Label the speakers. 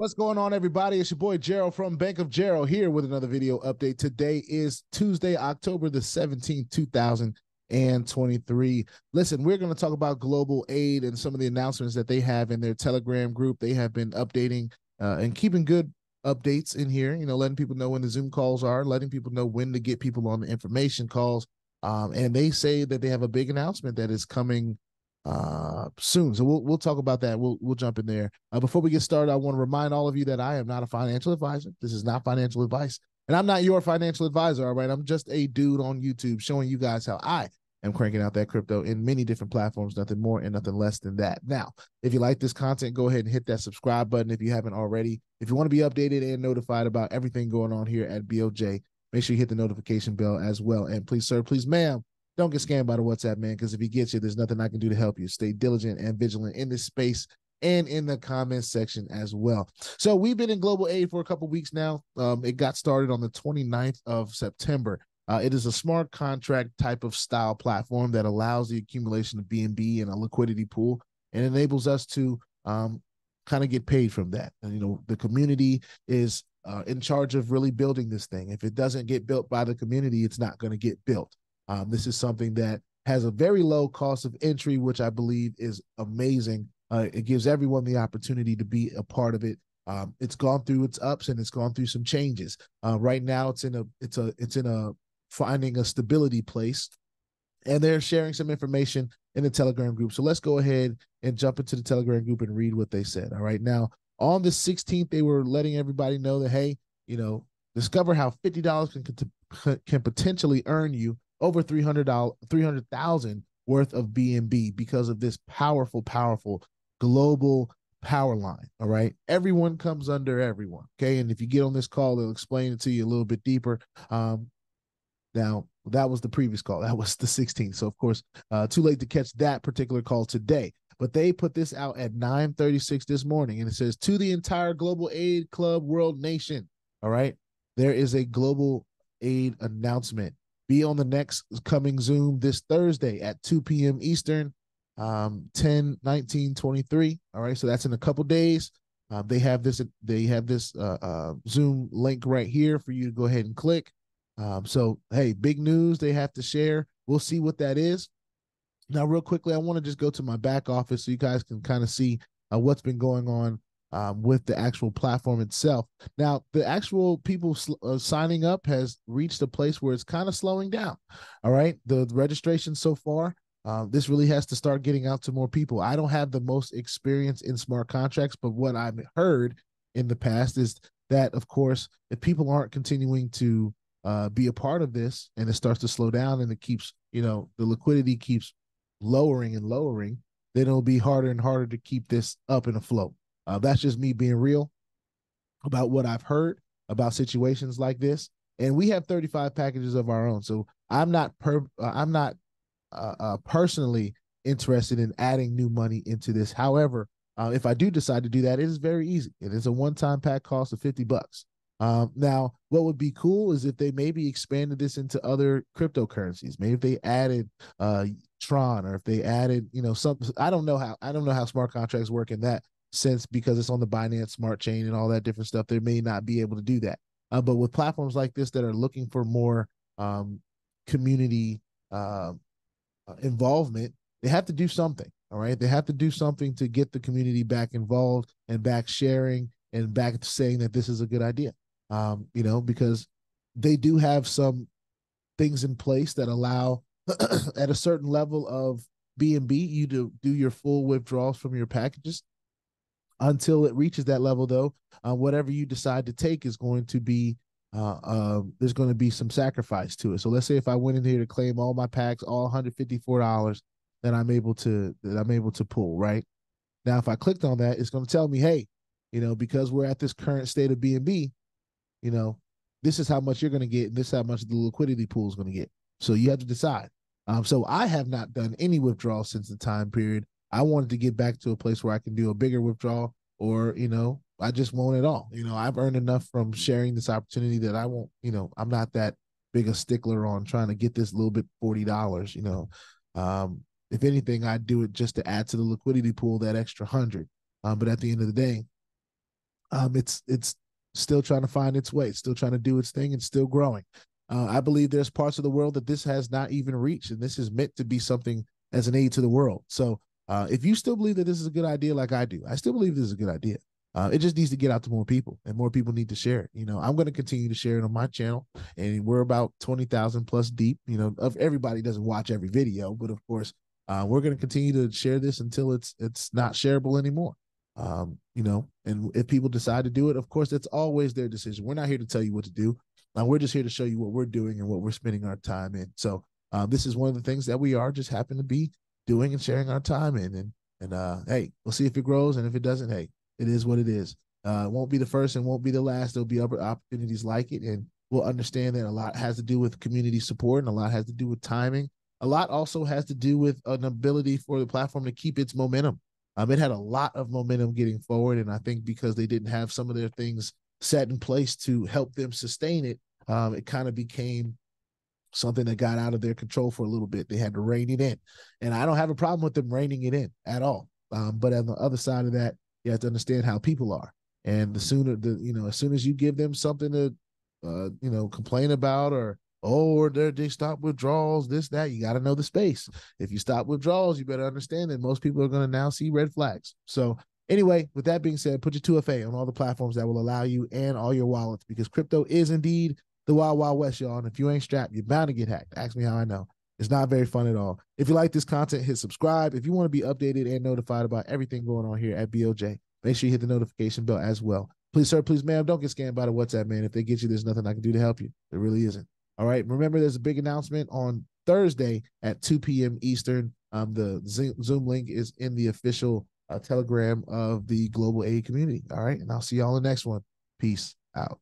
Speaker 1: What's going on, everybody? It's your boy Jharol from Bank of Jharol here with another video update. Today is Tuesday, October the 17th, 2023. Listen, we're going to talk about global aid and some of the announcements that they have in their Telegram group. They have been updating uh, and keeping good updates in here, you know, letting people know when the Zoom calls are, letting people know when to get people on the information calls. Um, and they say that they have a big announcement that is coming uh soon. So we'll we'll talk about that. We'll we'll jump in there. Uh, before we get started i want to remind all of you that i am not a financial advisor. This is not financial advice. And i'm not your financial advisor all right? I'm just a dude on youtube showing you guys how i am cranking out that crypto in many different platforms nothing more and nothing less than that. Now if you like this content go ahead and hit that subscribe button if you haven't already. If you want to be updated and notified about everything going on here at boj make sure you hit the notification bell as well. And please sir please ma'am don't get scammed by the WhatsApp man, because if he gets you, there's nothing I can do to help you. Stay diligent and vigilant in this space and in the comments section as well. So we've been in global aid for a couple weeks now. Um, it got started on the 29th of September. Uh, it is a smart contract type of style platform that allows the accumulation of BNB in a liquidity pool and enables us to um, kind of get paid from that. And, you know, the community is uh, in charge of really building this thing. If it doesn't get built by the community, it's not going to get built. Um, this is something that has a very low cost of entry, which I believe is amazing. Uh, it gives everyone the opportunity to be a part of it. Um, it's gone through its ups and it's gone through some changes. Uh, right now, it's in a it's a it's in a finding a stability place, and they're sharing some information in the Telegram group. So let's go ahead and jump into the Telegram group and read what they said. All right, now on the 16th, they were letting everybody know that hey, you know, discover how fifty dollars can can potentially earn you over 300 300,000 worth of BNB because of this powerful powerful global power line all right? Everyone comes under everyone okay? And if you get on this call they'll explain it to you a little bit deeper. Um now that was the previous call. That was the 16th so of course uh too late to catch that particular call today. But they put this out at 9:36 this morning and it says to the entire global aid club world nation all right? There is a global aid announcement be on the next coming Zoom this Thursday at 2 p.m. Eastern, um, 10, 19, 23. All right. So that's in a couple days. Uh, they have this, they have this uh, uh, Zoom link right here for you to go ahead and click. Um, so, hey, big news they have to share. We'll see what that is. Now, real quickly, I want to just go to my back office so you guys can kind of see uh, what's been going on um, with the actual platform itself. Now, the actual people uh, signing up has reached a place where it's kind of slowing down. All right, the, the registration so far. Uh, this really has to start getting out to more people. I don't have the most experience in smart contracts, but what I've heard in the past is that, of course, if people aren't continuing to uh, be a part of this and it starts to slow down and it keeps, you know, the liquidity keeps lowering and lowering, then it'll be harder and harder to keep this up and afloat. Uh, that's just me being real about what I've heard about situations like this. And we have 35 packages of our own, so I'm not per uh, I'm not uh, uh, personally interested in adding new money into this. However, uh, if I do decide to do that, it is very easy. It is a one-time pack cost of 50 bucks. Um, now, what would be cool is if they maybe expanded this into other cryptocurrencies. Maybe if they added uh, Tron, or if they added, you know, some. I don't know how. I don't know how smart contracts work in that since because it's on the Binance Smart Chain and all that different stuff, they may not be able to do that. Uh, but with platforms like this that are looking for more um, community uh, involvement, they have to do something. All right, they have to do something to get the community back involved and back sharing and back saying that this is a good idea. Um, you know, because they do have some things in place that allow at a certain level of BNB you to do your full withdrawals from your packages until it reaches that level though uh, whatever you decide to take is going to be uh, uh, there's going to be some sacrifice to it. So let's say if i went in here to claim all my packs all $154 that i'm able to that i'm able to pull right? Now if i clicked on that it's going to tell me hey you know because we're at this current state of bnb you know this is how much you're going to get and this is how much the liquidity pool is going to get. So you have to decide. Um, so i have not done any withdrawal since the time period I wanted to get back to a place where I can do a bigger withdrawal, or you know, I just won't at all. You know, I've earned enough from sharing this opportunity that I won't. You know, I'm not that big a stickler on trying to get this little bit forty dollars. You know, um, if anything, I'd do it just to add to the liquidity pool that extra hundred. Um, but at the end of the day, um, it's it's still trying to find its way, still trying to do its thing, and still growing. Uh, I believe there's parts of the world that this has not even reached, and this is meant to be something as an aid to the world. So uh, if you still believe that this is a good idea, like I do, I still believe this is a good idea. Uh, it just needs to get out to more people, and more people need to share it. You know, I'm going to continue to share it on my channel, and we're about twenty thousand plus deep. You know, of everybody doesn't watch every video, but of course, uh, we're going to continue to share this until it's it's not shareable anymore. Um, you know, and if people decide to do it, of course, that's always their decision. We're not here to tell you what to do. Uh, we're just here to show you what we're doing and what we're spending our time in. So uh, this is one of the things that we are just happen to be doing and sharing our time in. And and uh, hey, we'll see if it grows, and if it doesn't, hey, it is what it is. Uh, it won't be the first and won't be the last. There'll be other opportunities like it, and we'll understand that a lot has to do with community support, and a lot has to do with timing. A lot also has to do with an ability for the platform to keep its momentum. Um, it had a lot of momentum getting forward, and I think because they didn't have some of their things set in place to help them sustain it, um, it kind of became something that got out of their control for a little bit. They had to rein it in, and I don't have a problem with them reining it in at all. Um, but on the other side of that, you have to understand how people are, and the sooner the you know as soon as you give them something to, uh, you know, complain about or oh, or they stop withdrawals, this that you got to know the space. If you stop withdrawals, you better understand that most people are going to now see red flags. So Anyway, with that being said, put your 2FA on all the platforms that will allow you and all your wallets because crypto is indeed the wild, wild west, y'all. And if you ain't strapped, you're bound to get hacked. Ask me how I know. It's not very fun at all. If you like this content, hit subscribe. If you want to be updated and notified about everything going on here at BOJ, make sure you hit the notification bell as well. Please, sir, please, ma'am, don't get scammed by the WhatsApp, man. If they get you, there's nothing I can do to help you. There really isn't. All right. Remember, there's a big announcement on Thursday at 2 p.m. Eastern. Um, the Zoom link is in the official uh, Telegram of the global aid community. All right. And I'll see y'all in the next one. Peace out.